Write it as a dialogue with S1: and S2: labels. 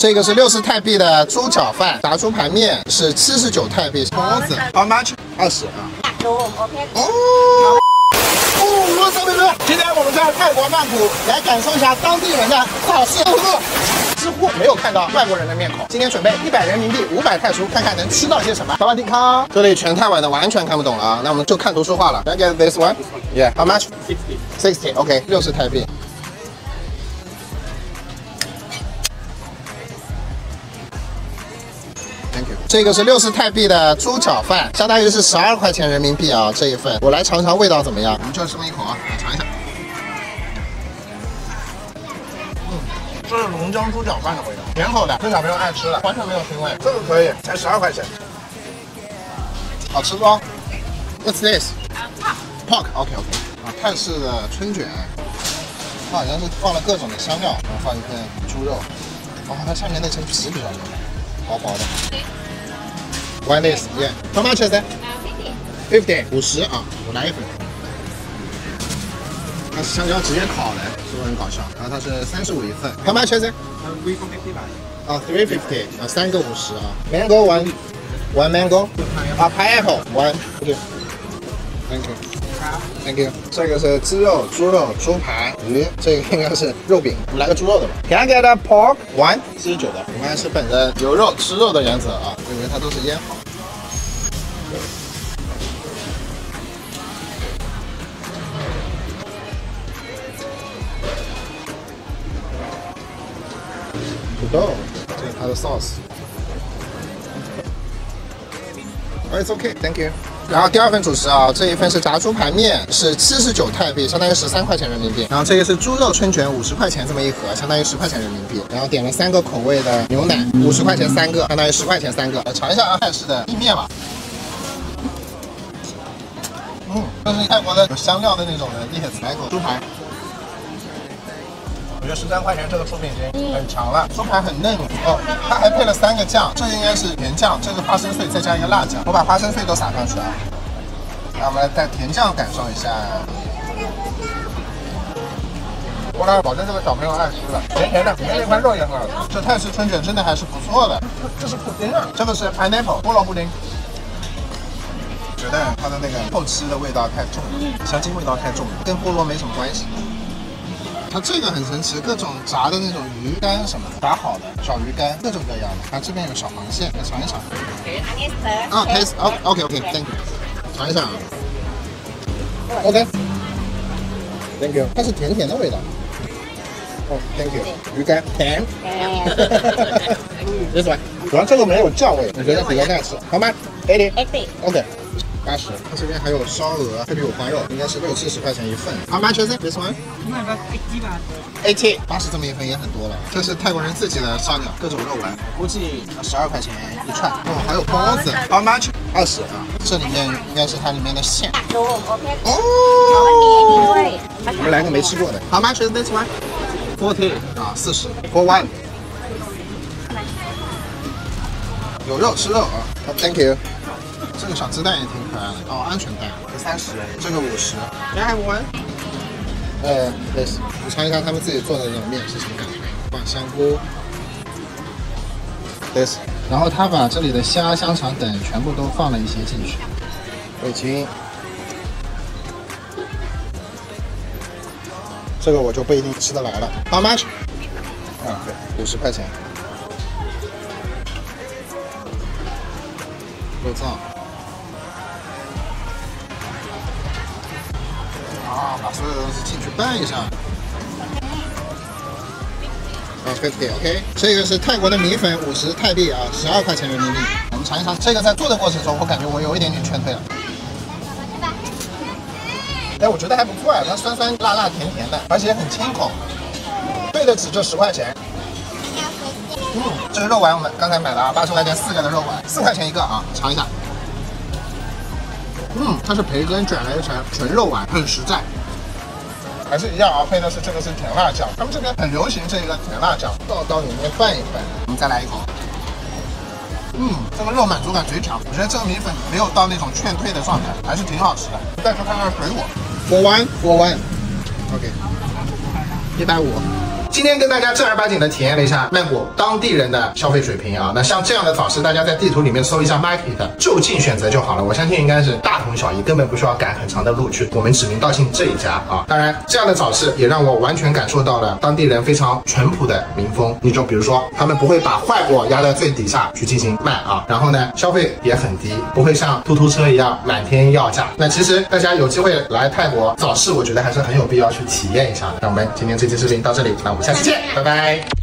S1: 这个是六十泰币的猪脚饭，炸猪排面是七十九泰币。包子，How much？二十啊。哦。哦，罗三妹妹，今天我们在泰国曼谷来感受一下当地人的好吃好喝。几乎没有看到外国人的面孔。今天准备一百人民币，五百泰铢，看看能吃到些什么。老板迪康，这里全泰文的完全看不懂了啊，那我们就看图说话了。Can I get this one? Yeah. How much? Sixty. Sixty. OK，六十泰币。这个是六十泰币的猪脚饭，相当于是十二块钱人民币啊，这一份。我来尝尝味道怎么样？我们就这么一口啊，来尝一下。嗯，这是龙江猪脚饭的味道，甜口的，这小朋友爱吃的，完全没有腥味。这个可以，才十二块钱，好吃不？What's this? Pork. OK OK。啊，泰式的春卷，它好像是放了各种的香料，然后放一片猪肉，哇，它下面那层皮比较牛，薄薄的。One is yeah. How much is that? Fifty. 五十啊，我来一份。它是香蕉直接烤的，是不是很搞笑？然后它是三十五一份。How much is it?
S2: Three fifty 吧。
S1: 啊，three fifty 啊，三个五十啊。Mango one, one mango. 啊，pineapple one. You. Thank you. Thank you. 这个是鸡肉、猪肉、猪排、鱼，这个应该是肉饼。我们来个猪肉的吧。Can I get a pork one？四十九的。我们还是本着有肉吃肉的原则啊，因为它都是腌好。土豆，这是它的 sauce。Oh, it's okay, thank you. 然后第二份主食啊，这一份是炸猪排面，是七十九泰币，相当于十三块钱人民币。然后这个是猪肉春卷，五十块钱这么一盒，相当于十块钱人民币。然后点了三个口味的牛奶，五十块钱三个，相当于十块钱三个。来尝一下阿，泰式的意面吧。嗯，这是泰国的有香料的那种的地铁排骨猪排。我觉得十三块钱这个出品已经很强了，猪排很嫩哦。它还配了三个酱，这应该是甜酱，这个花生碎再加一个辣酱。我把花生碎都撒上去啊。来，我们来带甜酱感受一下。我来保证这个小朋友爱吃的，甜甜的，里面那块肉也很好吃。这泰式春卷真的还是不错的。这是布丁啊，这个是 pineapple 菠萝布丁。觉得它的那个后期的味道太重了，香精味道太重了，跟菠萝没什么关系。它这个很神奇，各种炸的那种鱼干什么的，炸好的小鱼干，各种各样的。它这边有小螃蟹，来尝一尝。啊，taste，OK OK OK，Thank you。尝一下啊。OK，Thank you。它是甜甜的味道。哦，Thank you。鱼干甜。This one。主要这个没有酱味，我觉得比较耐吃。好吗？Eighty。OK。八十，它这边还有烧鹅，这里有花肉，应该是六七十块钱一份。How much is this one？
S2: 那个 eighty 吧
S1: ，eighty，八十这么一份也很多了。这是泰国人自己的烧鸟，各种肉丸，估计十二块钱一串。哦，还有包子，How much？二十啊，这里面应该是它里面的馅。哦，我们来个没吃过的。How much is this one？Forty 啊，四十。For one。有肉吃肉啊，Thank you。这个小鸡蛋也挺可爱的哦，鹌鹑蛋，这三十，这个五十。来 one。呃，this，你尝一下他们自己做的那种面是什么感觉？放香菇，this，然后他把这里的虾、香肠等全部都放了一些进去。味精，这个我就不一定吃得来了。How much？啊，对，五十块钱。肉燥。啊，把所有东西进去拌一下。啊，fifty，OK。这个是泰国的米粉，五十泰币啊，十二块钱人民币。我们尝一尝，这个在做的过程中，我感觉我有一点点劝退了。哎，我觉得还不错啊，它酸酸辣辣甜甜的，而且很清口，对得起这十块钱。嗯，这个肉丸我们刚才买了啊，八十块钱四个的肉丸，四块钱一个啊，尝一下。嗯，它是培根卷了一层纯肉丸，很实在。还是一样啊，配的是这个是甜辣酱，他们这边很流行这个甜辣酱，倒到里面拌一拌。我们再来一口。嗯，这个肉满足感贼强，我觉得这个米粉没有到那种劝退的状态，还是挺好吃的。再说看看水果，果丸，果丸，OK，一百五。今天跟大家正儿八经的体验了一下曼谷当地人的消费水平啊。那像这样的早市，大家在地图里面搜一下 market，就近选择就好了。我相信应该是大同小异，根本不需要赶很长的路去。我们指名道姓这一家啊。当然，这样的早市也让我完全感受到了当地人非常淳朴的民风。你就比如说，他们不会把坏果压在最底下去进行卖啊，然后呢，消费也很低，不会像突突车一样满天要价。那其实大家有机会来泰国早市，我觉得还是很有必要去体验一下的。那我们今天这期视频到这里，那我们下期见，拜拜。